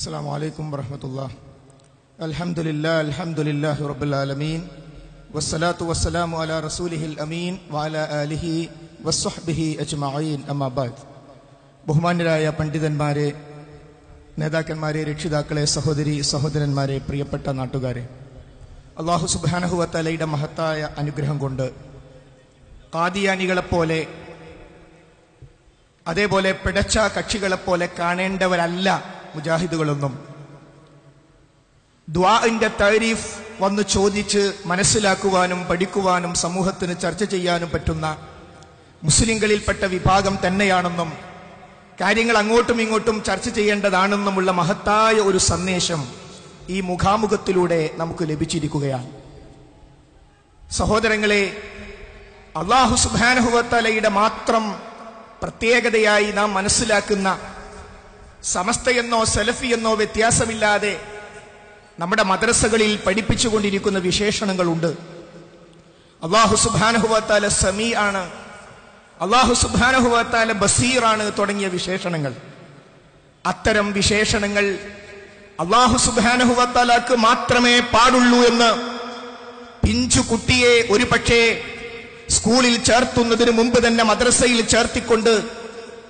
السلام عليكم ورحمة الله الحمد لله الحمد لله رب العالمين والصلاة والسلام على رسوله الأمين وعلى آله وصحبه أجمعين أما بعد ബഹുമാന്യരായ പണ്ഡിതന്മാരെ നേതാക്കന്മാരെ രക്ഷിതാക്കളെ സഹോദരി സഹോദരന്മാരെ പ്രിയപ്പെട്ട നാട്ടുകാരെ അള്ളാഹു സുബാനഹുവത്തലയുടെ മഹത്തായ അനുഗ്രഹം കൊണ്ട് കാദിയാനികളെപ്പോലെ അതേപോലെ പിടച്ച കക്ഷികളെപ്പോലെ കാണേണ്ടവരല്ല മുജാഹിദുകളൊന്നും. ദ്വാഇന്റെ താരീഫ് വന്ന് ചോദിച്ച് മനസ്സിലാക്കുവാനും പഠിക്കുവാനും സമൂഹത്തിന് ചർച്ച ചെയ്യാനും പറ്റുന്ന മുസ്ലിങ്ങളിൽപ്പെട്ട വിഭാഗം തന്നെയാണെന്നും കാര്യങ്ങൾ അങ്ങോട്ടും ഇങ്ങോട്ടും ചർച്ച ചെയ്യേണ്ടതാണെന്നുമുള്ള മഹത്തായ ഒരു സന്ദേശം ഈ മുഖാമുഖത്തിലൂടെ നമുക്ക് ലഭിച്ചിരിക്കുകയാണ്. സഹോദരങ്ങളെ അള്ളാഹു സുബാനഹുവത്തലയുടെ മാത്രം പ്രത്യേകതയായി നാം മനസ്സിലാക്കുന്ന സമസ്തയെന്നോ സെലഫി എന്നോ വ്യത്യാസമില്ലാതെ നമ്മുടെ മദ്രസകളിൽ പഠിപ്പിച്ചുകൊണ്ടിരിക്കുന്ന വിശേഷണങ്ങളുണ്ട്. അള്ളാഹു സുബാനഹുവത്താല സമീ ആണ്. അള്ളാഹു ബസീർ ബസീറാണ് തുടങ്ങിയ വിശേഷണങ്ങൾ. അത്തരം വിശേഷണങ്ങൾ അള്ളാഹു സുബാനഹുവത്താലാക്ക് മാത്രമേ പാടുള്ളൂ എന്ന് പിഞ്ചു കുട്ടിയെ ഒരു പക്ഷേ സ്കൂളിൽ ചേർത്തുന്നതിന് മുമ്പ് തന്നെ മദ്രസയിൽ ചേർത്തിക്കൊണ്ട്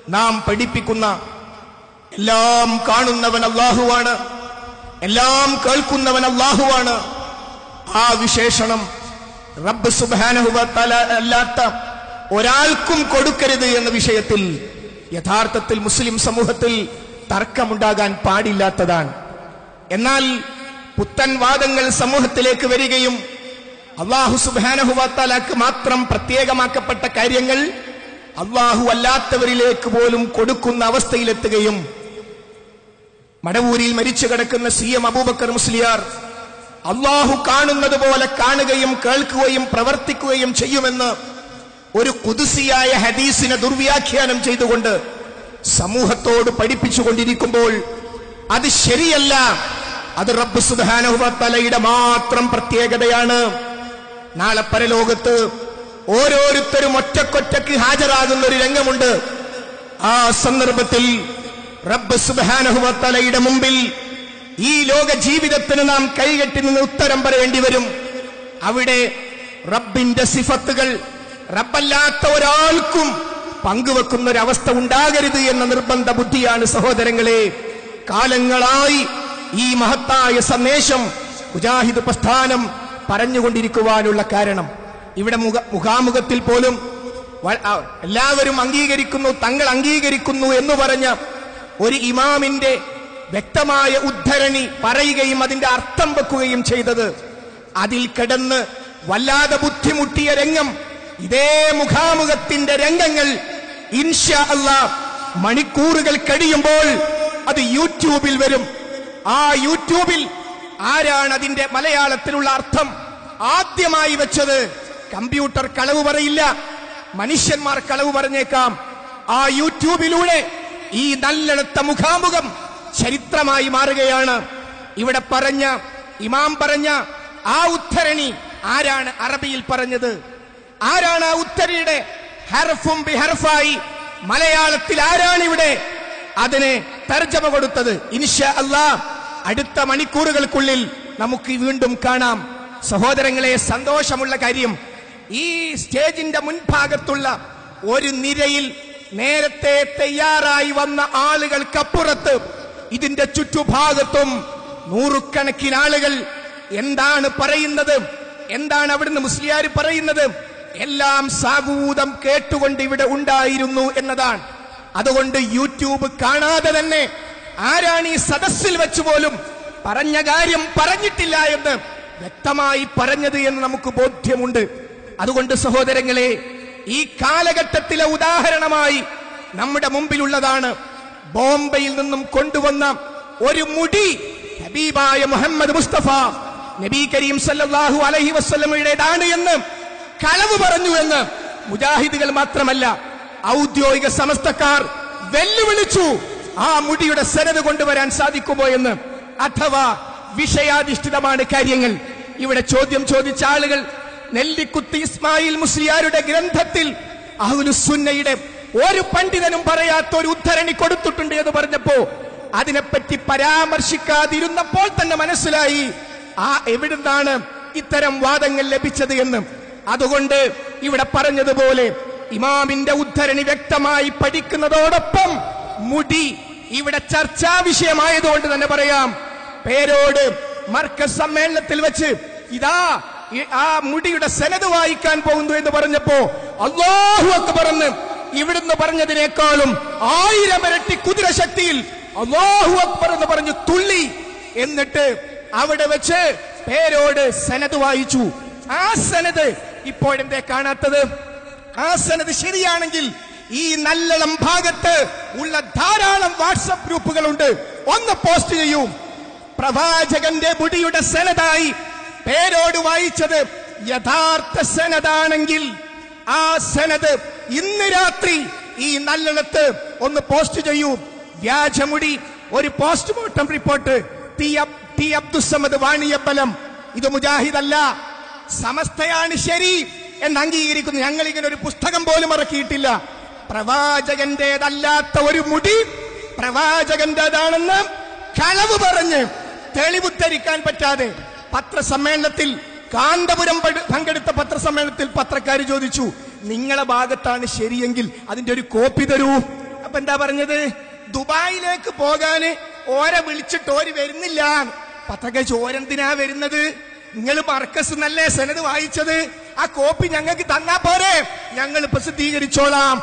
നാം പഠിപ്പിക്കുന്ന എല്ലാം കാണുന്നവൻ അള്ളാഹുവാണ് എല്ലാം കേൾക്കുന്നവൻ അള്ളാഹുവാണ് ആ വിശേഷണം റബ്ബ് സുബാനഹുബത്തല അല്ലാത്ത ഒരാൾക്കും കൊടുക്കരുത് എന്ന വിഷയത്തിൽ യഥാർത്ഥത്തിൽ മുസ്ലിം സമൂഹത്തിൽ തർക്കമുണ്ടാകാൻ പാടില്ലാത്തതാണ്. എന്നാൽ പുത്തൻ വാദങ്ങൾ സമൂഹത്തിലേക്ക് വരികയും അള്ളാഹു സുബാനഹുവാത്താലാക്ക് മാത്രം പ്രത്യേകമാക്കപ്പെട്ട കാര്യങ്ങൾ അള്ളാഹു അല്ലാത്തവരിലേക്ക് പോലും കൊടുക്കുന്ന അവസ്ഥയിലെത്തുകയും മടവൂരിൽ മരിച്ചു കിടക്കുന്ന സി എം അബൂബക്കർ മുസ്ലിയാർ അള്ളാഹു കാണുന്നത് പോലെ കാണുകയും കേൾക്കുകയും പ്രവർത്തിക്കുകയും ചെയ്യുമെന്ന് ഒരു കുതിസിയായ ഹദീസിനെ ദുർവ്യാഖ്യാനം ചെയ്തുകൊണ്ട് സമൂഹത്തോട് പഠിപ്പിച്ചുകൊണ്ടിരിക്കുമ്പോൾ അത് ശരിയല്ല. അത് റബ്ബ് സുധാനുഭവത്തലയുടെ മാത്രം പ്രത്യേകതയാണ്. നാളെ പരലോകത്ത് ഓരോരുത്തരും ഒറ്റക്കൊറ്റക്ക് ഹാജരാകുന്ന ഒരു രംഗമുണ്ട്. ആ സന്ദർഭത്തിൽ റബ്ബ് സുബാനഹുമത്തലയുടെ മുമ്പിൽ ഈ ലോക ജീവിതത്തിന് നാം കൈകെട്ടി നിന്ന് ഉത്തരം പറയേണ്ടി വരും. അവിടെ റബ്ബിന്റെ സിഫത്തുകൾ റബ്ബല്ലാത്ത ഒരാൾക്കും പങ്കുവെക്കുന്ന ഒരവസ്ഥ ഉണ്ടാകരുത് എന്ന നിർബന്ധ ബുദ്ധിയാണ് സഹോദരങ്ങളെ. കാലങ്ങളായി ഈ മഹത്തായ സന്ദേശം മുജാഹിദ് പ്രസ്ഥാനം പറഞ്ഞുകൊണ്ടിരിക്കുവാനുള്ള കാരണം. ഇവിടെ മുഖ മുഖാമുഖത്തിൽ പോലും എല്ലാവരും അംഗീകരിക്കുന്നു തങ്ങൾ അംഗീകരിക്കുന്നു എന്ന് പറഞ്ഞ ഒരു ഇമാമിന്റെ വ്യക്തമായ ഉദ്ധരണി പറയുകയും അതിന്റെ അർത്ഥം വെക്കുകയും ചെയ്തത് അതിൽ കിടന്ന് വല്ലാതെ ബുദ്ധിമുട്ടിയ രംഗം. ഇതേ മുഖാമുഖത്തിന്റെ രംഗങ്ങൾ ഇൻഷാ അല്ല മണിക്കൂറുകൾ കഴിയുമ്പോൾ അത് യൂട്യൂബിൽ വരും. ആ യൂട്യൂബിൽ ആരാണ് അതിന്റെ മലയാളത്തിലുള്ള അർത്ഥം ആദ്യമായി വെച്ചത്? കമ്പ്യൂട്ടർ കളവ് പറയില്ല. മനുഷ്യന്മാർ കളവ് പറഞ്ഞേക്കാം. ആ യൂട്യൂബിലൂടെ ഈ നല്ലെടുത്ത മുഖാമുഖം ചരിത്രമായി മാറുകയാണ്. ഇവിടെ പറഞ്ഞ ഇമാം പറഞ്ഞ ആ ഉദ്ധരണി ആരാണ് അറബിയിൽ പറഞ്ഞത്? ആരാണ് ആ ഉദ്ധരണിയുടെ ഹർഫും ബിഹർഫായി മലയാളത്തിൽ ആരാണ് ഇവിടെ അതിനെ തർജമ കൊടുത്തത്. ഇൻഷ അല്ലാ അടുത്ത മണിക്കൂറുകൾക്കുള്ളിൽ നമുക്ക് വീണ്ടും കാണാം. സഹോദരങ്ങളെ സന്തോഷമുള്ള കാര്യം ഈ സ്റ്റേജിന്റെ മുൻഭാഗത്തുള്ള ഒരു നിരയിൽ നേരത്തെ തയ്യാറായി വന്ന ആളുകൾക്കപ്പുറത്ത് ഇതിന്റെ ചുറ്റുഭാഗത്തും നൂറുകണക്കിന് ആളുകൾ എന്താണ് പറയുന്നത്? എന്താണ് അവിടുന്ന് മുസ്ലിയാർ പറയുന്നത്? എല്ലാം സാഗൂതം കേട്ടുകൊണ്ട് ഇവിടെ ഉണ്ടായിരുന്നു എന്നതാണ്. അതുകൊണ്ട് യൂട്യൂബ് കാണാതെ തന്നെ ആരാണ് ഈ സദസ്സിൽ വെച്ച് പോലും പറഞ്ഞ കാര്യം പറഞ്ഞിട്ടില്ല എന്ന് വ്യക്തമായി പറഞ്ഞത് എന്ന് നമുക്ക് ബോധ്യമുണ്ട്. അതുകൊണ്ട് സഹോദരങ്ങളെ ഈ കാലഘട്ടത്തിലെ ഉദാഹരണമായി നമ്മുടെ മുമ്പിലുള്ളതാണ്. ബോംബെയിൽ നിന്നും കൊണ്ടുവന്ന ഒരു മുടി ഹബീബായ മുഹമ്മദ് മുസ്തഫ. നബി കരീം സല്ലാഹു അലഹി വസ്ലമയുടേതാണ് എന്ന് കളവ് പറഞ്ഞു എന്ന് മുജാഹിദുകൾ മാത്രമല്ല ഔദ്യോഗിക സമസ്തക്കാർ വെല്ലുവിളിച്ചു ആ മുടിയുടെ സരത് കൊണ്ടുവരാൻ സാധിക്കുമോ എന്ന്. അഥവാ വിഷയാധിഷ്ഠിതമാണ് കാര്യങ്ങൾ. ഇവിടെ ചോദ്യം ചോദിച്ച ആളുകൾ നെല്ലിക്കുത്തി ഇസ്മായിൽ മുസ്ലിയാരുടെ ഗ്രന്ഥത്തിൽ അഹുലുസുന്നയുടെ ഒരു പണ്ഡിതനും പറയാത്ത ഒരു ഉദ്ധരണി കൊടുത്തിട്ടുണ്ട് എന്ന് പറഞ്ഞപ്പോ അതിനെപ്പറ്റി പരാമർശിക്കാതിരുന്നപ്പോൾ തന്നെ മനസ്സിലായി ആ എവിടുന്നാണ് ഇത്തരം വാദങ്ങൾ ലഭിച്ചത് എന്ന്. അതുകൊണ്ട് ഇവിടെ പറഞ്ഞതുപോലെ ഇമാമിന്റെ ഉദ്ധരണി വ്യക്തമായി പഠിക്കുന്നതോടൊപ്പം മുടി ഇവിടെ ചർച്ചാ വിഷയമായതുകൊണ്ട് തന്നെ പറയാം. പേരോട് മർക്കസ് സമ്മേളനത്തിൽ വെച്ച് ഇതാ ആ മുടിയുടെ സെനത് വായിക്കാൻ പോകുന്നു എന്ന് പറഞ്ഞപ്പോ അള്ളാഹു അക്ബർ എന്ന് ഇവിടുന്ന് പറഞ്ഞതിനേക്കാളും ആയിരം ഇരട്ടി കുതിര ശക്തിയിൽ അള്ളാഹു അക്ബർ എന്ന് പറഞ്ഞു തുള്ളി എന്നിട്ട് അവിടെ വെച്ച് പേരോട് സനത് വായിച്ചു. ആ സനത് ഇപ്പോഴെന്തേ കാണാത്തത്? ആ സനത് ശരിയാണെങ്കിൽ ഈ നല്ലളം ഭാഗത്ത് ഉള്ള ധാരാളം വാട്സപ്പ് ഗ്രൂപ്പുകളുണ്ട്. ഒന്ന് പോസ്റ്റ് ചെയ്യൂ. പ്രവാചകന്റെ മുടിയുടെ സനതായി പേരോട് വായിച്ചത് യഥാർത്ഥ സെനതാണെങ്കിൽ ആ സനത് ഇന്ന് രാത്രി ഈ നല്ലിടത്ത് ഒന്ന് പോസ്റ്റ് ചെയ്യൂ. വ്യാജമുടി ഒരു പോസ്റ്റ്മോർട്ടം റിപ്പോർട്ട്. ടി അബ്- ടി അബ്ദുസമദ് വാണിയബലം ഇത് മുജാഹിദല്ല. സമസ്തയാണ് ശരി എന്ന് അംഗീകരിക്കുന്നു. ഞങ്ങൾ ഇങ്ങനെ ഒരു പുസ്തകം പോലും ഇറക്കിയിട്ടില്ല. പ്രവാചകന്റേതല്ലാത്ത ഒരു മുടി പ്രവാചകന്റേതാണെന്ന് കളവ് പറഞ്ഞ് തെളിവുദ്ധരിക്കാൻ പറ്റാതെ പത്രസമ്മേളനത്തിൽ കാന്തപുരം പങ്കെടുത്ത പത്രസമ്മേളനത്തിൽ പത്രക്കാർ ചോദിച്ചു നിങ്ങളെ ഭാഗത്താണ് ശരിയെങ്കിൽ അതിന്റെ ഒരു കോപ്പി തരൂ. അപ്പൊ എന്താ പറഞ്ഞത്? ദുബായിലേക്ക് പോകാന് ഓരെ വിളിച്ചിട്ട് ഓര് വരുന്നില്ല. പത്രക്കാർ ചോരന്തിനാ വരുന്നത്? നിങ്ങൾ മർക്കസ് നല്ലേ സെനത് വായിച്ചത്? ആ കോപ്പി ഞങ്ങൾക്ക് തന്നാ പോരെ? ഞങ്ങൾ പ്രസിദ്ധീകരിച്ചോളാം.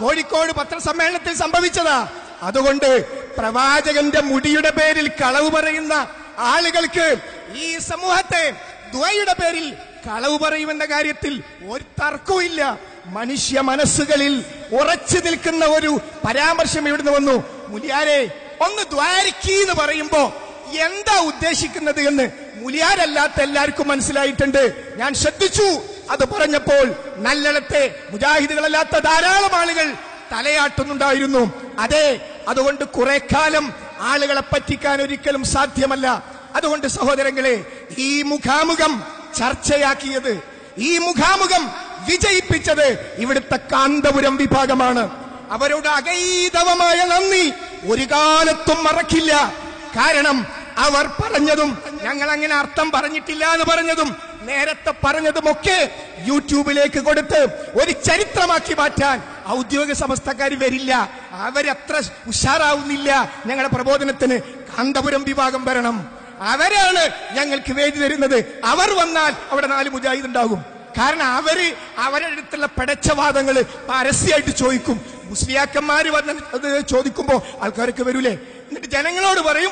കോഴിക്കോട് പത്രസമ്മേളനത്തിൽ സംഭവിച്ചതാ. അതുകൊണ്ട് പ്രവാചകന്റെ മുടിയുടെ പേരിൽ കളവ് പറയുന്ന ആളുകൾക്ക് ഈ സമൂഹത്തെ ദ്വയുടെ പേരിൽ കളവ് പറയുമെന്ന കാര്യത്തിൽ ഒരു തർക്കവും മനുഷ്യ മനസ്സുകളിൽ ഉറച്ചു നിൽക്കുന്ന ഒരു പരാമർശം ഇവിടുന്ന് വന്നു. മുലിയാരെ ഒന്ന് ദ്വാരക്കി എന്ന് പറയുമ്പോ എന്താ ഉദ്ദേശിക്കുന്നത് എന്ന് മുലിയാരല്ലാത്ത എല്ലാവർക്കും മനസ്സിലായിട്ടുണ്ട്. ഞാൻ ശ്രദ്ധിച്ചു. അത് പറഞ്ഞപ്പോൾ നല്ലിടത്തെ മുജാഹിദുകളല്ലാത്ത ധാരാളം ആളുകൾ തലയാട്ടുന്നുണ്ടായിരുന്നു. അതെ അതുകൊണ്ട് കുറെ കാലം ആളുകളെ പറ്റിക്കാൻ ഒരിക്കലും സാധ്യമല്ല. അതുകൊണ്ട് സഹോദരങ്ങളെ ഈ മുഖാമുഖം ചർച്ചയാക്കിയത് ഈ മുഖാമുഖം വിജയിപ്പിച്ചത് ഇവിടുത്തെ കാന്തപുരം വിഭാഗമാണ്. അവരുടെ അഗൈതവമായ നന്ദി. ഒരു കാലത്തും മറക്കില്ല. കാരണം അവർ പറഞ്ഞതും ഞങ്ങൾ അങ്ങനെ അർത്ഥം പറഞ്ഞിട്ടില്ല എന്ന് പറഞ്ഞതും നേരത്തെ പറഞ്ഞതുമൊക്കെ യൂട്യൂബിലേക്ക് കൊടുത്ത് ഒരു ചരിത്രമാക്കി മാറ്റാൻ ഔദ്യോഗിക സമസ്തക്കാർ വരില്ല. അവരത്ര ഉഷാറാവുന്നില്ല. ഞങ്ങളുടെ പ്രബോധനത്തിന് കാന്തപുരം വിഭാഗം വരണം. അവരാണ് ഞങ്ങൾക്ക് വേദി തരുന്നത്. അവർ വന്നാൽ അവിടെ നാല് മുജാഹിദ് ഉണ്ടാകും. കാരണം അവർ അവരുടെ അടുത്തുള്ള പടച്ചവാദങ്ങൾ പരസ്യമായിട്ട് ചോദിക്കും. മുസ്ലിയാക്കന്മാര് വന്ന് അത് ചോദിക്കുമ്പോ ആൾക്കാരൊക്കെ വരൂലേ? എന്നിട്ട് ജനങ്ങളോട് പറയും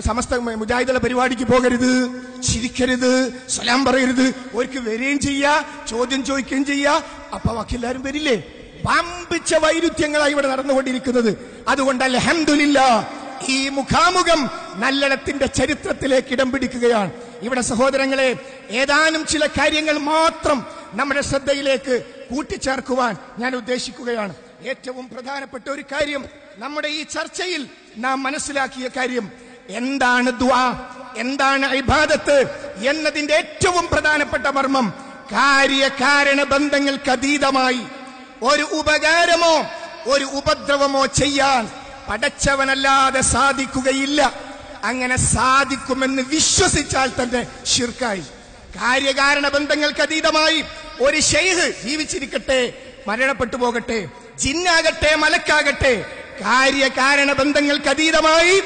സമസ്ത മുജാഹിദുള്ള പരിപാടിക്ക് പോകരുത് ചിരിക്കരുത് സലാം പറയരുത്. ഓർക്ക് വരികയും ചെയ്യാ ചോദ്യം ചോദിക്കുകയും ചെയ്യാ. അപ്പൊ ബാക്കിയെല്ലാരും വരില്ലേ? വമ്പിച്ച വൈരുദ്ധ്യങ്ങളായി ഇവിടെ നടന്നുകൊണ്ടിരിക്കുന്നത്. അതുകൊണ്ട് അൽഹംദുലില്ല ഈ മുഖാമുഖം നല്ലടത്തിന്റെ ചരിത്രത്തിലേക്ക് ഇടം പിടിക്കുകയാണ്. ഇവിടെ സഹോദരങ്ങളെ ഏതാനും ചില കാര്യങ്ങൾ മാത്രം നമ്മുടെ ശ്രദ്ധയിലേക്ക് കൂട്ടിച്ചേർക്കുവാൻ ഞാൻ ഉദ്ദേശിക്കുകയാണ്. ഏറ്റവും പ്രധാനപ്പെട്ട ഒരു കാര്യം നമ്മുടെ ഈ ചർച്ചയിൽ നാം മനസ്സിലാക്കിയ കാര്യം എന്താണ് ദ്വാ എന്താണ് ഇബാദത്ത് എന്നതിന്റെ ഏറ്റവും പ്രധാനപ്പെട്ട മർമ്മം കാര്യകാരണ ബന്ധങ്ങൾക്ക് അതീതമായി ഒരു ഉപകാരമോ ഒരു ഉപദ്രവമോ ചെയ്യാൻ പടച്ചവനല്ലാതെ സാധിക്കുകയില്ല. അങ്ങനെ സാധിക്കുമെന്ന് വിശ്വസിച്ചാൽ തന്നെ ഷിർക്കായി കാര്യകാരണ ബന്ധങ്ങൾക്ക് അതീതമായി ഒരു ഷെയ്ഖ് ജീവിച്ചിരിക്കട്ടെ മരണപ്പെട്ടു പോകട്ടെ ജിന്നാകട്ടെ മലക്കാകട്ടെ കാര്യകാരണ ബന്ധങ്ങൾക്ക് അതീതമായി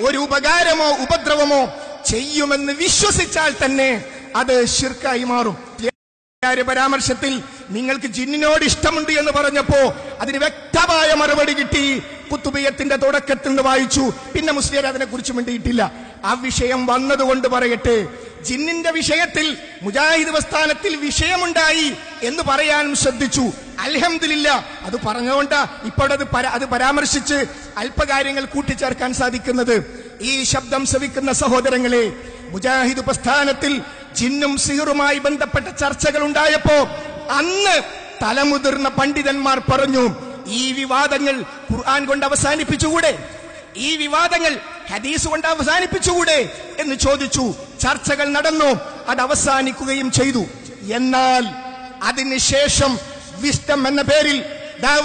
ഒരു ഉപകാരമോ ഉപദ്രവമോ ചെയ്യുമെന്ന് വിശ്വസിച്ചാൽ തന്നെ അത് ഷിർക്കായി മാറും. പരാമർശത്തിൽ നിങ്ങൾക്ക് ജിന്നിനോട് ഇഷ്ടമുണ്ട് എന്ന് പറഞ്ഞപ്പോ അതിന് വ്യക്തമായ മറുപടി കിട്ടി. കുത്തുബിയത്തിന്റെ തുടക്കത്തിൽ നിന്ന് വായിച്ചു. പിന്നെ മുസ്ലിം അതിനെ കുറിച്ച് മിണ്ടിയിട്ടില്ല. ആ വിഷയം വന്നതുകൊണ്ട് പറയട്ടെ ജിന്നിന്റെ വിഷയത്തിൽ മുജാഹിദ് പ്രസ്ഥാനത്തിൽ വിഷയമുണ്ടായി എന്ന് പറയാനും ശ്രദ്ധിച്ചു. അൽഹംദുലില്ല അത് പറഞ്ഞുകൊണ്ട് ഇപ്പോഴത് അത് പരാമർശിച്ച് അല്പകാര്യങ്ങൾ കൂട്ടിച്ചേർക്കാൻ സാധിക്കുന്നത്. ഈ ശബ്ദം ശ്രവിക്കുന്ന സഹോദരങ്ങളെ മുജാഹിദ് പ്രസ്ഥാനത്തിൽ ജിന്നും സിഹറുമായി ബന്ധപ്പെട്ട ചർച്ചകൾ ഉണ്ടായപ്പോ അന്ന് തലമുതിർന്ന പണ്ഡിതന്മാർ പറഞ്ഞു ഈ വിവാദങ്ങൾ ഖുർആൻ കൊണ്ട് അവസാനിപ്പിച്ചുകൂടെ? ഈ വിവാദങ്ങൾ ഹദീസ് കൊണ്ട് അവസാനിപ്പിച്ചുകൂടെ? എന്ന് ചോദിച്ചു. ചർച്ചകൾ നടന്നു. അത് അവസാനിക്കുകയും ചെയ്തു. എന്നാൽ അതിനുശേഷം വിസ്റ്റം എന്ന പേരിൽ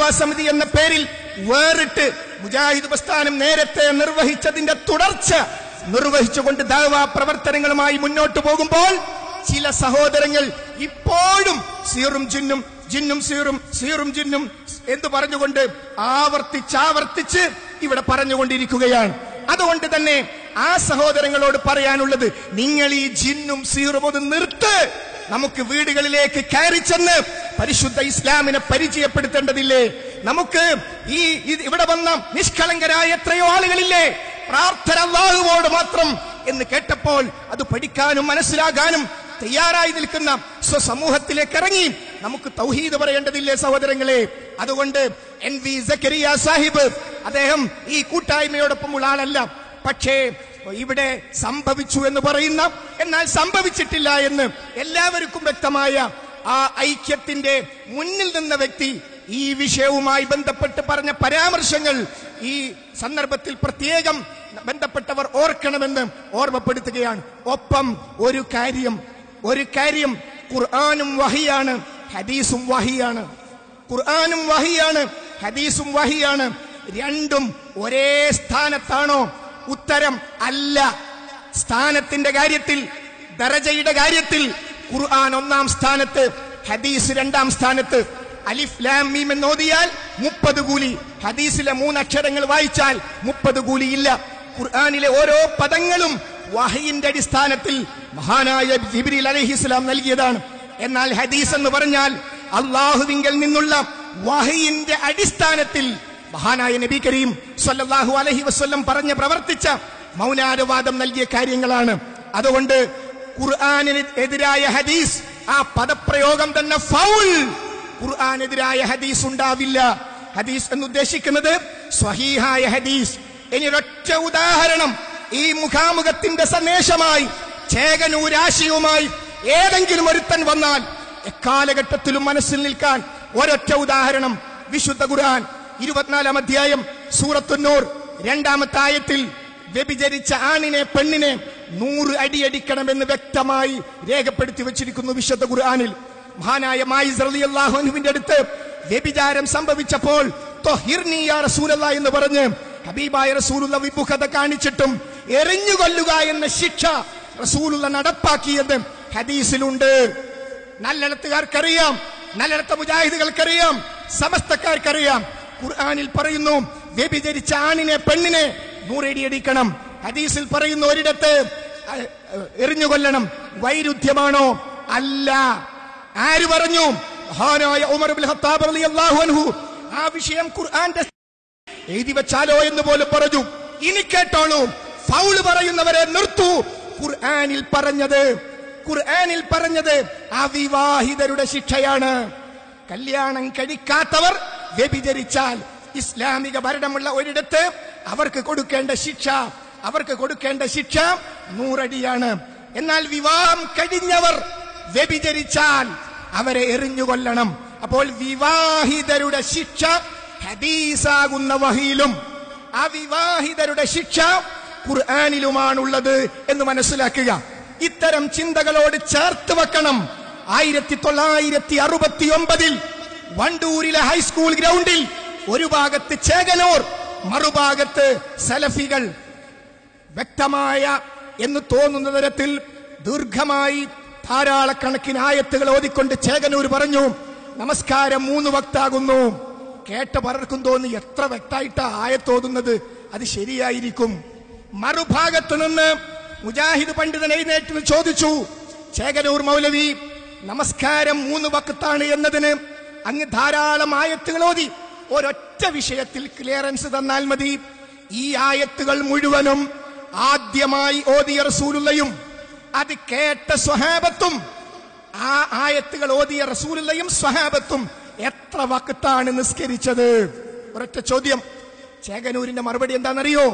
സമിതി എന്ന പേരിൽ വേറിട്ട് മുജാഹിദ് പ്രസ്ഥാനം നേരത്തെ നിർവഹിച്ചതിന്റെ തുടർച്ച നിർവഹിച്ചുകൊണ്ട് ദാവാ പ്രവർത്തനങ്ങളുമായി മുന്നോട്ട് പോകുമ്പോൾ ചില സഹോദരങ്ങൾ ഇപ്പോഴും സീറും ജിന്നും ജിന്നും സീറും സീറും ജിന്നും എന്ന് പറഞ്ഞുകൊണ്ട് ആവർത്തിച്ചാവർത്തിച്ച് ഇവിടെ പറഞ്ഞുകൊണ്ടിരിക്കുകയാണ്. അതുകൊണ്ട് തന്നെ ആ സഹോദരങ്ങളോട് പറയാനുള്ളത് നിങ്ങൾ ഈ ജിന്നും സീറും ഒന്ന് നിർത്ത്. നമുക്ക് വീടുകളിലേക്ക് കയറി ചെന്ന് പരിശുദ്ധ ഇസ്ലാമിനെ പരിചയപ്പെടുത്തേണ്ടതില്ലേ? നമുക്ക് ഈ ഇവിടെ വന്ന നിഷ്കളങ്കരായ എത്രയോ ആളുകളില്ലേ? പ്രാർത്ഥന അള്ളാഹുവോട് മാത്രം. എന്ന് കേട്ടപ്പോൾ അത് പഠിക്കാനും മനസ്സിലാകാനും തയ്യാറായി നിൽക്കുന്ന സ്വസമൂഹത്തിലേക്ക് ഇറങ്ങി. നമുക്ക് തൗഹീദ് പറയേണ്ടതില്ലേ സഹോദരങ്ങളെ? അതുകൊണ്ട് എൻ വി സക്കരിയ സാഹിബ് അദ്ദേഹം ഈ കൂട്ടായ്മയോടൊപ്പമുള്ള ആളല്ല. പക്ഷേ ഇവിടെ സംഭവിച്ചു എന്ന് പറയുന്ന എന്നാൽ സംഭവിച്ചിട്ടില്ല എന്ന് എല്ലാവർക്കും വ്യക്തമായ ആ ഐക്യത്തിന്റെ മുന്നിൽ നിന്ന വ്യക്തി ഈ വിഷയവുമായി ബന്ധപ്പെട്ട് പറഞ്ഞ പരാമർശങ്ങൾ ഈ സന്ദർഭത്തിൽ പ്രത്യേകം ബന്ധപ്പെട്ടവർ ഓർക്കണമെന്ന് ഓർമ്മപ്പെടുത്തുകയാണ്. ഒപ്പം ഒരു കാര്യം ഒരു കാര്യം ഖുർആാനും വഹിയാണ് ഹദീസും വഹിയാണ്. ഖുർആാനും വഹിയാണ് ഹദീസും വഹിയാണ്. രണ്ടും ഒരേ സ്ഥാനത്താണോ? ഉത്തരം അല്ല. സ്ഥാനത്തിന്റെ കാര്യത്തിൽ ദറജയുടെ കാര്യത്തിൽ ഖുർആൻ ഒന്നാം സ്ഥാനത്ത് ഹദീസ് രണ്ടാം സ്ഥാനത്ത്. അലിഫ് ലാം മീം എന്ന് ഓതിയാൽ മുപ്പത് കൂലി. ഹദീസിലെ മൂന്നക്ഷരങ്ങൾ വായിച്ചാൽ മുപ്പത് കൂലിയില്ല. ഖുർആാനിലെ ഓരോ പദങ്ങളും വഹയിന്റെ അടിസ്ഥാനത്തിൽ മഹാനായ ജിബ്രീൽ അലഹിസ്ലാം നൽകിയതാണ്. എന്നാൽ ഹദീസ് എന്ന് പറഞ്ഞാൽ അള്ളാഹുവിങ്കൽ നിന്നുള്ള വഹയിന്റെ അടിസ്ഥാനത്തിൽ മഹാനായ നബി കരീം സല്ലല്ലാഹു അലഹി വസ്ല്ലം പറഞ്ഞ് പ്രവർത്തിച്ച മൗനാനുവാദം നൽകിയ കാര്യങ്ങളാണ്. അതുകൊണ്ട് ഖുർആാനിന് എതിരായ ഹദീസ് ആ പദപ്രയോഗം തന്നെ ഫൗൾ. ഖുർആാനെതിരായ ഹദീസ് ഉണ്ടാവില്ല. ഹദീസ് എന്ന് ഉദ്ദേശിക്കുന്നത് സ്വഹീഹായ ഹദീസ്. ഇനി ഒരൊറ്റ ഉദാഹരണം ഈ മുഖാമുഖത്തിന്റെ സന്ദേശമായി ചേകനൂരാശിയുമായി ഏതെങ്കിലും ഒരുത്തൻ വന്നാൽ എക്കാലഘട്ടത്തിലും മനസ്സിൽ നിൽക്കാൻ ഒരൊറ്റ ഉദാഹരണം വിശുദ്ധ ഖുർആൻ. ഇരുപത്തിനാലാം അധ്യായം സൂറത്തുന്നൂർ രണ്ടാമത്തെ ആയത്തിൽ വ്യഭിചരിച്ച ആണിനെ പെണ്ണിനെ നൂറ് അടിയടിക്കണമെന്ന് വ്യക്തമായി രേഖപ്പെടുത്തി വെച്ചിരിക്കുന്നു വിശുദ്ധ ഖുർആാനിൽ. മഹാനായ മായിസ് അലി അള്ളാഹുവിന്റെ അടുത്ത് വ്യഭിചാരം സംഭവിച്ചപ്പോൾ എന്ന് പറഞ്ഞ് ഹബീബായ റസൂലുള്ള വിമുഖത കാണിച്ചിട്ടും എറിഞ്ഞുകൊല്ലുക എന്ന ശിക്ഷ റസൂലുള്ള നടപ്പാക്കിയത് ഹദീസിലുണ്ട്. നല്ലിടത്തുകാർക്കറിയാം നല്ലിടത്ത മുജാഹിദുകൾക്കറിയാം സമസ്തക്കാർക്കറിയാം. ഖുർആാനിൽ പറയുന്നു വ്യഭിചരിച്ച ആണിനെ പെണ്ണിനെ നൂറടിയടിക്കണം. ഹദീസിൽ പറയുന്ന ഒരിടത്ത് അഹ്, അഹ്, എറിഞ്ഞു കൊല്ലണം വൈരുദ്ധ്യമാണോ? അല്ല. ആര് പറഞ്ഞു? മഹാനായ ഉമർ ഖത്താബ് റളിയല്ലാഹു അൻഹു ആ വിഷയം ഖുർആന്റെ എഴുതി വെച്ചാലോ എന്ന് പോലും പറഞ്ഞു. ഇനി കേട്ടോളൂ. ഫൗൾ പറയുന്നവരെ നിർത്തൂ. ഖുർആനിൽ പറഞ്ഞത് ഖുർആനിൽ പറഞ്ഞത് അവിവാഹിതരുടെ ശിക്ഷയാണ്. കല്യാണം കഴിക്കാത്തവർ വ്യഭിചരിച്ചാൽ ഇസ്ലാമിക ഭരണമുള്ള ഒരിടത്ത് അവർക്ക് കൊടുക്കേണ്ട ശിക്ഷ അവർക്ക് കൊടുക്കേണ്ട ശിക്ഷ നൂറടിയാണ്. എന്നാൽ വിവാഹം കഴിഞ്ഞവർ വ്യഭിചരിച്ചാൽ അവരെ എറിഞ്ഞുകൊല്ലണം. അപ്പോൾ വിവാഹിതരുടെ ശിക്ഷ ഹദീസാകുന്ന വഹിയിലും അവിവാഹിതരുടെ ശിക്ഷ ഖുർആാനിലുമാണുള്ളത് എന്ന് മനസ്സിലാക്കുക. ഇത്തരം ചിന്തകളോട് ചേർത്ത് വെക്കണം. ആയിരത്തി തൊള്ളായിരത്തി അറുപത്തി ഒമ്പതിൽ വണ്ടൂരിലെ ഹൈസ്കൂൾ ഗ്രൗണ്ടിൽ ഒരു ഭാഗത്ത് ചേകനൂർ മറുഭാഗത്ത് സലഫികൾ. വ്യക്തമായ എന്ന് തോന്നുന്ന തരത്തിൽ ദീർഘമായി ധാരാളക്കണക്കിന് ആയത്തുകൾ ഓതിക്കൊണ്ട് ചേകനൂർ പറഞ്ഞു നമസ്കാരം മൂന്ന് വക്താകുന്നു. കേട്ട പലർക്കും തോന്നി എത്ര വ്യക്തമായിട്ടാ ആയത്തോതുന്നത് അത് ശരിയായിരിക്കും. മറുഭാഗത്ത് നിന്ന് മുജാഹിദ് പണ്ഡിതൻ എഴുന്നേറ്റ് ചോദിച്ചു ചേകനൂർ മൗലവി നമസ്കാരം മൂന്ന് വക്കത്താണ് എന്നതിന് അങ്ങ് ധാരാളം ആയത്തുകൾ ഓതി. ഒരൊറ്റ വിഷയത്തിൽ ക്ലിയറൻസ് തന്നാൽ മതി. ഈ ആയത്തുകൾ മുഴുവനും ആദ്യമായി ഓതിയ റസൂലുള്ളയും അത് കേട്ട സ്വഹാബത്തും ആ ആയത്തുകൾ ഓതിയ റസൂലുള്ളയും സ്വഹാബത്തും എത്ര വക്കത്താണ് നിസ്കരിച്ചത്? ഒരൊറ്റ ചോദ്യം. ചേകനൂരിന്റെ മറുപടി എന്താണെന്നറിയോ?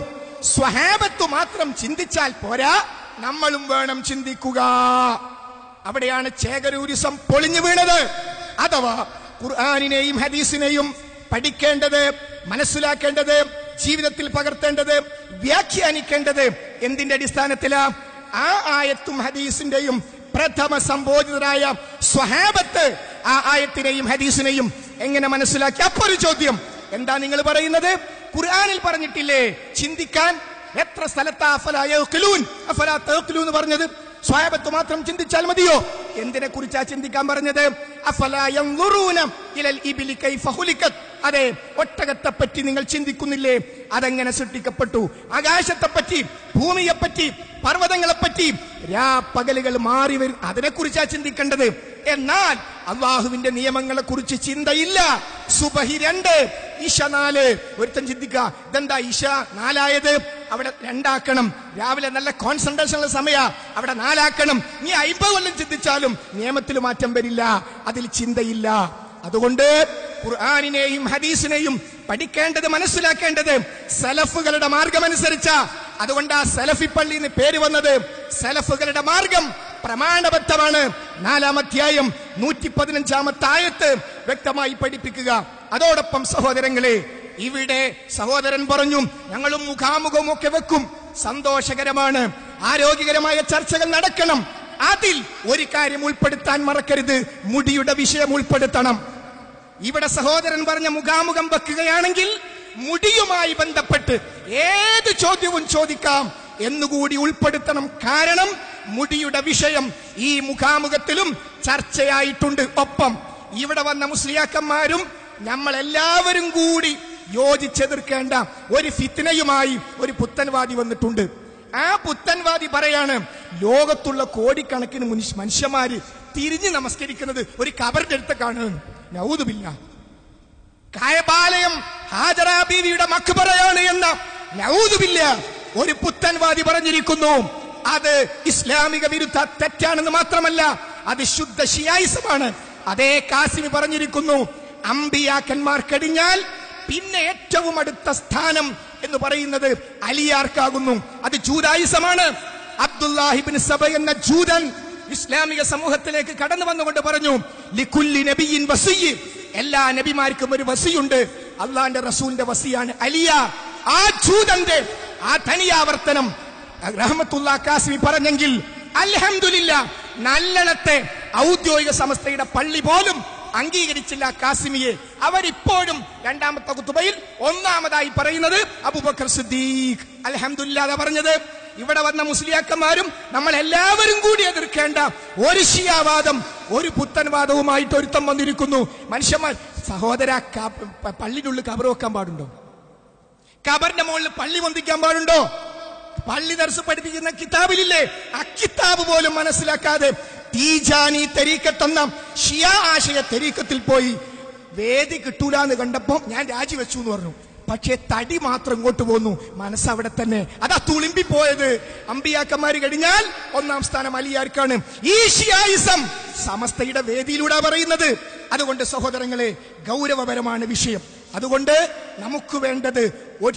സ്വഹാബത്ത് മാത്രം ചിന്തിച്ചാൽ പോരാ നമ്മളും വേണം ചിന്തിക്കുക. അവിടെയാണ് ചേകരൂരിസം പൊളിഞ്ഞു വീണത്. അഥവാ ഖുർആാനിനെയും ഹദീസിനെയും പഠിക്കേണ്ടത് മനസ്സിലാക്കേണ്ടത് ജീവിതത്തിൽ പകർത്തേണ്ടത് വ്യാഖ്യാനിക്കേണ്ടത് എന്തിന്റെ അടിസ്ഥാനത്തിലാ? ആ ആയത്തും ഹദീസിന്റെയും പ്രഥമ സംബോധിതരായ സ്വഹാബത്ത് ആ ആയത്തിനെയും ഹദീസിനെയും എങ്ങനെ മനസ്സിലാക്കി? അപ്പൊ ഒരു ചോദ്യം. എന്താ നിങ്ങൾ പറയുന്നത്? ഖുർആനിൽ പറഞ്ഞിട്ടില്ലേ? ചിന്തിക്കാൻ എത്ര സ്ഥലത്താ? എന്ന് പറഞ്ഞത്. സ്വായബത്ത് മാത്രം ചിന്തിച്ചാൽ മതിയോ? എന്തിനെ കുറിച്ചാ ചിന്തിക്കാൻ പറഞ്ഞത്? അതെ ഒട്ടകത്തെ പറ്റി നിങ്ങൾ ചിന്തിക്കുന്നില്ലേ? അതെങ്ങനെ സൃഷ്ടിക്കപ്പെട്ടു? ആകാശത്തെ പറ്റി ഭൂമിയെ പറ്റി പർവതങ്ങളെ പറ്റി രാ പകലുകൾ മാറി വരും. അതിനെ കുറിച്ചാ ചിന്തിക്കേണ്ടത്? എന്നാൽ അള്ളാഹുവിന്റെ നിയമങ്ങളെ കുറിച്ച് ചിന്തയില്ല. സുബഹി രണ്ട് ഇഷ നാല്. ഒരുത്തൻ ചിന്തിക്ക ഇതെന്താ ഇഷ നാലായത്? അവിടെ രണ്ടാക്കണം. രാവിലെ നല്ല കോൺസെൻട്രേഷൻ ഉള്ള സമയ. അവിടെ നാലാക്കണം. നീ അയിമ്പത് കൊല്ലം ചിന്തിച്ചാലും നിയമത്തിൽ മാറ്റം വരില്ല. അതിൽ ചിന്തയില്ല. അതുകൊണ്ട് ഖുർആാനിനെയും ഹദീസിനെയും പഠിക്കേണ്ടത് മനസ്സിലാക്കേണ്ടത് സലഫുകളുടെ മാർഗമനുസരിച്ച. അതുകൊണ്ട് ആ സലഫി പള്ളി എന്ന് പേര് വന്നത്. സലഫുകളുടെ മാർഗം പ്രമാണബദ്ധമാണ്. നാലാം അധ്യായം നൂറ്റി പതിനഞ്ചാമത്തെ ആയത്ത് വ്യക്തമായി പഠിപ്പിക്കുക. അതോടൊപ്പം സഹോദരങ്ങളെ ഇവിടെ സഹോദരൻ പറഞ്ഞു ഞങ്ങളും മുഖാമുഖവും ഒക്കെ വെക്കും. സന്തോഷകരമാണ്. ആരോഗ്യകരമായ ചർച്ചകൾ നടക്കണം. അതിൽ ഒരു കാര്യം ഉൾപ്പെടുത്താൻ മറക്കരുത്. മുടിയുടെ വിഷയം ഉൾപ്പെടുത്തണം. ഇവിടെ സഹോദരൻ പറഞ്ഞ മുഖാമുഖം വെക്കുകയാണെങ്കിൽ മുടിയുമായി ബന്ധപ്പെട്ട് ഏത് ചോദ്യവും ചോദിക്കാം. എന്നുകൂടി ഉൾപ്പെടുത്തണം. കാരണം മുടിയുടെ വിഷയം ഈ മുഖാമുഖത്തിലും ചർച്ചയായിട്ടുണ്ട്. ഒപ്പം ഇവിടെ വന്ന മുസ്ലിയാക്കന്മാരും നമ്മൾ എല്ലാവരും കൂടി യോജിച്ചെതിർക്കേണ്ട ഒരു ഫിത്തിനയുമായി ഒരു പുത്തൻവാദി വന്നിട്ടുണ്ട്. ആ പുത്തൻവാദി പറയാണ് ലോകത്തുള്ള കോടിക്കണക്കിന് മുനിഷ് മനുഷ്യന്മാര് തിരിഞ്ഞു നമസ്കരിക്കുന്നത് ഒരു കബറിന്റെ അടുത്തേക്കാണ്. നൗതുമില്ല കായപാലയം ഹാജറാ ബീവിയുടെ മക്ബറയാണ് എന്ന നൗതുമില്ല ഒരു പുത്തൻവാദി പറഞ്ഞിരിക്കുന്നു. അത് ഇസ്ലാമിക വിരുദ്ധ തെറ്റാണെന്ന് മാത്രമല്ല അത് ശുദ്ധ ഷിയായിസമാണ് അതേ കാസിമി പറഞ്ഞിരിക്കുന്നു അമ്പിയാക്കന്മാർ കഴിഞ്ഞാൽ പിന്നെ ഏറ്റവും അടുത്ത സ്ഥാനം എന്ന് പറയുന്നത് അലിയാർക്കാകുന്നു. അത് ജൂതായുസമാണ്. അബ്ദുല്ലാഹിബിൻ സബ എന്ന ജൂതൻ ഇസ്ലാമിക സമൂഹത്തിലേക്ക് കടന്നു വന്നുകൊണ്ട് പറഞ്ഞു ലിഖുല്ലി നബിയിൻ വസിയ് എല്ലാ നബിമാർക്കും ഒരു വസിയുണ്ട്. അള്ളാന്റെ റസൂലിന്റെ വസിയാണ് അലിയ. ആ ജൂതന്റെ ആ തനിയാവർത്തനം റഹ്മത്തുള്ള കാസിമി പറഞ്ഞെങ്കിൽ അലഹമില്ല നല്ലണത്തെ ഔദ്യോഗിക സംസ്ഥയുടെ പള്ളി പോലും അംഗീകരിച്ചില്ല കാസിമിയെ അവരിപ്പോഴും രണ്ടാമത്തെ കുത്തുബയിൽ ഒന്നാമതായി പറയുന്നത് അബുബക്കർ സിദ്ദീഖ്. അലഹമില്ലാത പറഞ്ഞത്? ഇവിടെ വന്ന മുസ്ലിയാക്കന്മാരും നമ്മൾ എല്ലാവരും കൂടി എതിർക്കേണ്ട ഒരു ഷിയാവാദം ഒരു പുത്തൻവാദവുമായിട്ട് ഒരുത്തം വന്നിരിക്കുന്നു. മനുഷ്യന്മാർ സഹോദര പള്ളിനുള്ളിൽ കബർ വെക്കാൻ പാടുണ്ടോ? കബറിന്റെ മുകളിൽ പള്ളി വന്ദിക്കാൻ പാടുണ്ടോ? പള്ളി ദർസ് പഠിപ്പിക്കുന്ന കിതാബിലില്ലേ? ആ കിതാബ് പോലും മനസ്സിലാക്കാതെ തീജാനി തെരീക്കത്തെന്ന ഷിയ ആശയ തെരീക്കത്തിൽ പോയി വേദി കിട്ടൂലെന്ന് കണ്ടപ്പോ ഞാൻ രാജിവെച്ചു എന്ന് പറഞ്ഞു. പക്ഷേ തടി മാത്രം ഇങ്ങോട്ട് പോന്നു. മനസ്സവിടെ തന്നെ. അതാ തുളിമ്പി പോയത്. അമ്പിയാക്കന്മാര് കഴിഞ്ഞാൽ ഒന്നാം സ്ഥാനം അലിയാർക്കാണ്. ഈ സമസ്തയുടെ വേദിയിലൂടെ പറയുന്നത്. അതുകൊണ്ട് സഹോദരങ്ങളെ ഗൗരവപരമാണ് വിഷയം. അതുകൊണ്ട് നമുക്ക് വേണ്ടത്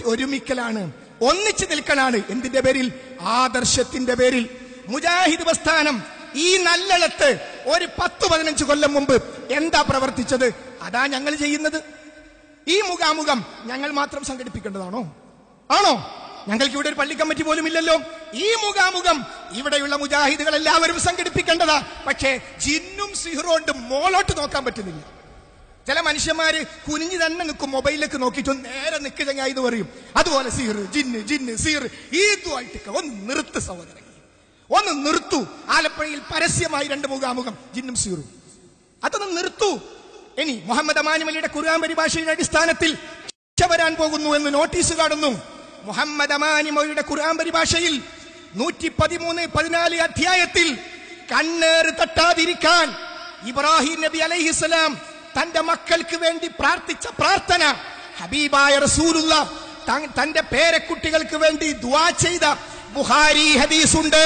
ഒരുമിക്കലാണ്. ഒന്നിച്ചു നിൽക്കലാണ്. എന്തിന്റെ പേരിൽ? ആദർശത്തിന്റെ പേരിൽ. മുജാഹിദ് പ്രസ്ഥാനം ഈ നല്ലളത്ത് ഒരു പത്ത് പതിനഞ്ച് കൊല്ലം മുമ്പ് എന്താ പ്രവർത്തിച്ചത്? അതാ ഞങ്ങൾ ചെയ്യുന്നത്. ഈ മുഖാമുഖം ഞങ്ങൾ മാത്രം സംഘടിപ്പിക്കേണ്ടതാണോ? ആണോ? ഞങ്ങൾക്ക് ഇവിടെ ഒരു പള്ളി കമ്മിറ്റി പോലും ഇല്ലല്ലോ. ഈ മുഖാമുഖം ഇവിടെയുള്ള മുജാഹിദുകൾ എല്ലാവരും സംഘടിപ്പിക്കേണ്ടതാ. പക്ഷേ ജിന്നും സിഹ്റോണ്ടും മോളോട്ട് നോക്കാൻ പറ്റുന്നില്ല. ചില മനുഷ്യന്മാര് കുനിഞ്ഞു തന്നെ നിൽക്കും മൊബൈലിലേക്ക് നോക്കിയിട്ട് നേരെ നിൽക്ക് ചങ്ങായി പറയും. അതുപോലെ സീർ ജിന്ന് ജിന്ന് സീർ ഈതുമായിട്ട് ഒന്ന് നിർത്ത് സഹോദരൻ. ഒന്ന് നിർത്തു. ആലപ്പുഴയിൽ പരസ്യമായി രണ്ട് മുഖാമുഖം ജിന്നും സീറും. അതൊന്ന് നിർത്തു. ഇനി മുഹമ്മദ് അമാനുമലിയുടെ ഖുർആൻ പരിഭാഷയുടെ അടിസ്ഥാനത്തിൽ ശിക്ഷ വരാൻ പോകുന്നു എന്ന് നോട്ടീസ് കാണുന്നു. മുഹമ്മദ് അമാനിമയുടെ ഖുർആൻ പരിഭാഷയിൽ നൂറ്റി പതിമൂന്ന് പതിനാല് അധ്യായത്തിൽ കണ്ണേറ് തട്ടാതിരിക്കാൻ ഇബ്രാഹിം നബി അലൈഹിസ്സലാം തന്റെ മക്കൾക്ക് വേണ്ടി പ്രാർത്ഥിച്ച പ്രാർത്ഥന. ഹബീബായ റസൂലുള്ള തന്റെ പേരക്കുട്ടികൾക്ക് വേണ്ടി ദുആ ചെയ്ത ബുഹാരി ഹദീസ് ഉണ്ട്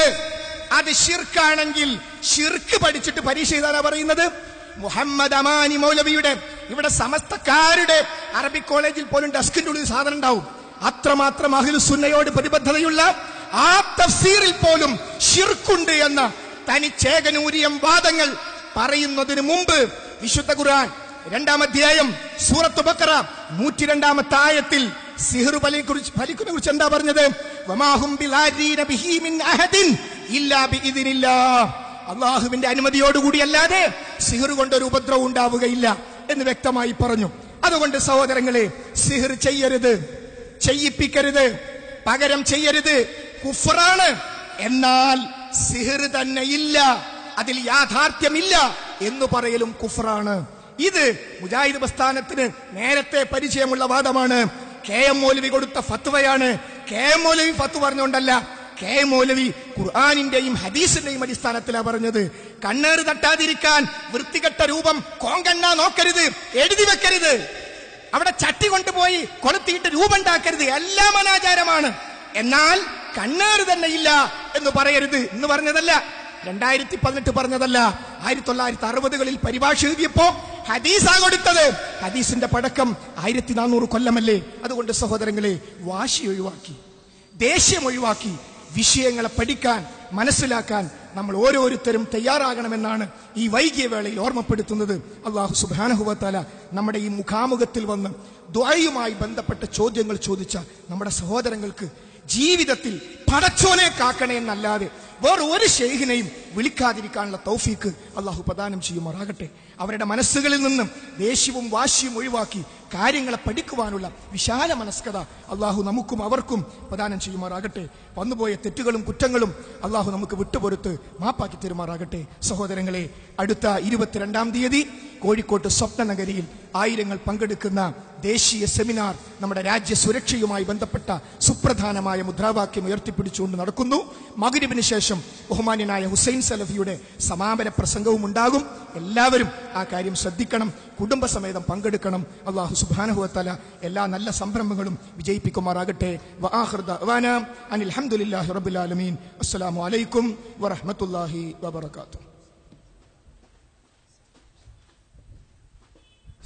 അത് ഷിർക്കാണെങ്കിൽ ഷിർക്ക് പഠിച്ചിട്ട് പരീക്ഷ എഴുതാനാ പറയുന്നത്? മുഹമ്മദ് അമാനി മൗലവിയുടെ ഇവിടെ സമസ്തക്കാരുടെ അറബി കോളേജിൽ പോലും ഡെസ്കിന്റെ ഉള്ളിൽ സാധനം ഉണ്ടാവും. അത്രമാത്രം അഹിലുസുന്നയോട് പ്രതിബദ്ധതയുള്ള ആ തഫ്സീറിൽ പോലും ഷിർക്കുണ്ട് എന്ന തനിച്ചേകനൂരിയം വാദങ്ങൾ പറയുന്നതിന് മുമ്പ് വിശുദ്ധ ഖുർആൻ രണ്ടാം അധ്യായം സൂറത്ത് ബക്കറ നൂറ്റി രണ്ടാമത്തെ ആയത്തിൽ സിഹർ ബലിയെ കുറിച്ച് ഫലിക്കിനെ കുറിച്ച് എന്താ പറഞ്ഞത്. അള്ളാഹുവിന്റെ അനുമതിയോടുകൂടി അല്ലാതെ സിഹർ കൊണ്ടൊരു ഉപദ്രവം ഉണ്ടാവുകയില്ല എന്ന് വ്യക്തമായി പറഞ്ഞു. അതുകൊണ്ട് സഹോദരങ്ങളെ സിഹർ ചെയ്യരുത് ചെയ്യിപ്പിക്കരുത് പകരം ചെയ്യരുത് കുഫറാണ്. എന്നാൽ സിഹർ തന്നെ ഇല്ല അതിൽ യാഥാർത്ഥ്യമില്ല എന്ന് പറയലും കുഫറാണ്. ഇത് മുജാഹിദ് പ്രസ്ഥാനത്തിന് നേരത്തെ പരിചയമുള്ള വാദമാണ്. കെ എം മൗലവി കൊടുത്ത ഫത്വയാണ്. കെ എം മൗലവി ഫത്വ പറഞ്ഞുകൊണ്ടല്ല കെ എം മൗലവി ഖുർആാനിന്റെയും ഹദീസിന്റെയും അടിസ്ഥാനത്തിലാണ് പറഞ്ഞത്. കണ്ണേറ് തട്ടാതിരിക്കാൻ വൃത്തികെട്ട രൂപം കോങ്കണ്ണ നോക്കരുത് എഴുതി വെക്കരുത്. അവിടെ ചട്ടി കൊണ്ടുപോയി കൊളുത്തിയിട്ട് രൂപമുണ്ടാക്കരുത് എല്ലാം അനാചാരമാണ്. എന്നാൽ കണ്ണേറ് തന്നെ ഇല്ല എന്ന് പറയരുത് എന്ന് പറഞ്ഞതല്ല. രണ്ടായിരത്തി പതിനെട്ട് പറഞ്ഞതല്ല. ആയിരത്തി തൊള്ളായിരത്തി അറുപതുകളിൽ പരിഭാഷ എഴുതിയപ്പോ ഹദീസാ കൊടുത്തത് ഹദീസിന്റെ പടക്കം ആയിരത്തി നാനൂറ് കൊല്ലമല്ലേ? അതുകൊണ്ട് സഹോദരങ്ങളെ വാശി ഒഴിവാക്കി ദേഷ്യം ഒഴിവാക്കി വിഷയങ്ങളെ പഠിക്കാൻ മനസ്സിലാക്കാൻ നമ്മൾ ഓരോരുത്തരും തയ്യാറാകണമെന്നാണ് ഈ വൈകിയ വേളയിൽ ഓർമ്മപ്പെടുത്തുന്നത്. അള്ളാഹു സുബാനഹുവത്താല നമ്മുടെ ഈ മുഖാമുഖത്തിൽ വന്ന് ദ്വായുമായി ബന്ധപ്പെട്ട ചോദ്യങ്ങൾ ചോദിച്ച നമ്മുടെ സഹോദരങ്ങൾക്ക് ജീവിതത്തിൽ പടച്ചോനെ കാക്കണേ എന്നല്ലാതെ വേറെ ഒരു ഷെയ്ഖിനെയും വിളിക്കാതിരിക്കാനുള്ള തൗഫീക്ക് അള്ളാഹു പ്രദാനം ചെയ്യുമാറാകട്ടെ. അവരുടെ മനസ്സുകളിൽ നിന്നും ദേഷ്യവും വാശിയും ഒഴിവാക്കി കാര്യങ്ങളെ പഠിക്കുവാനുള്ള വിശാല മനസ്കത അള്ളാഹു നമുക്കും അവർക്കും പ്രദാനം ചെയ്യുമാറാകട്ടെ. വന്നുപോയ തെറ്റുകളും കുറ്റങ്ങളും അള്ളാഹു നമുക്ക് വിട്ടുപൊരുത്ത് മാപ്പാക്കി തരുമാറാകട്ടെ. സഹോദരങ്ങളെ അടുത്ത ഇരുപത്തിരണ്ടാം തീയതി കോഴിക്കോട്ട് സ്വപ്നനഗരിയിൽ ആയിരങ്ങൾ പങ്കെടുക്കുന്ന ദേശീയ സെമിനാർ നമ്മുടെ രാജ്യ സുരക്ഷയുമായി ബന്ധപ്പെട്ട സുപ്രധാനമായ മുദ്രാവാക്യം ഉയർത്തിപ്പിടിച്ചുകൊണ്ട് നടക്കുന്നു. മകരിബിന് ശേഷം ബഹുമാന്യനായ ഹുസൈൻ സലഫിയുടെ സമാപന പ്രസംഗവും ഉണ്ടാകും എല്ലാവരും ആ കാര്യം ശ്രദ്ധിക്കണം. കുടുംബസമേതം പങ്കെടുക്കണം. അള്ളാഹു സുബാനഹുവത്തല എല്ലാ നല്ല സംരംഭങ്ങളും വിജയിപ്പിക്കുമാറാകട്ടെ. അനിൽ അഹമ്മദില്ലാഹി റബുലാലമീൻ അസ്സലാമു അലൈക്കും വറഹമത്തല്ലാഹി വബർക്കാത്തു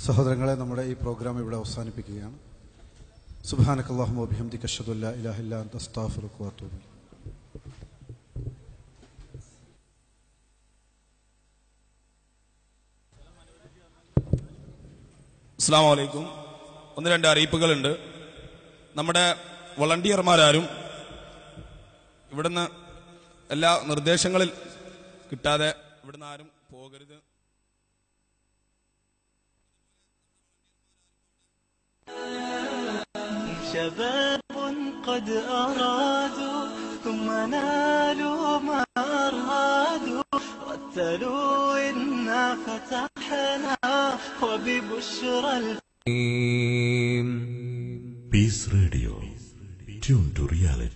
സഹോദരങ്ങളെ നമ്മുടെ ഈ പ്രോഗ്രാം ഇവിടെ അവസാനിപ്പിക്കുകയാണ്. സുബാനക്ക് അള്ളാഹു അഭിഹംദി കഷദുല്ല ഇലാഹില്ല അസ്താഫുറുഖ് അസ്സാം വലൈക്കും ഒന്ന് രണ്ട് അറിയിപ്പുകളുണ്ട് നമ്മുടെ വളണ്ടിയർമാരാരും ഇവിടുന്ന് എല്ലാ നിർദ്ദേശങ്ങളിൽ കിട്ടാതെ ഇവിടുന്ന് ആരും പോകരുത് شباب قد أرادوا ثم نالوا ما أرادوا رتلوا إنا فتحنا وببشرى Peace Radio. Tune to reality.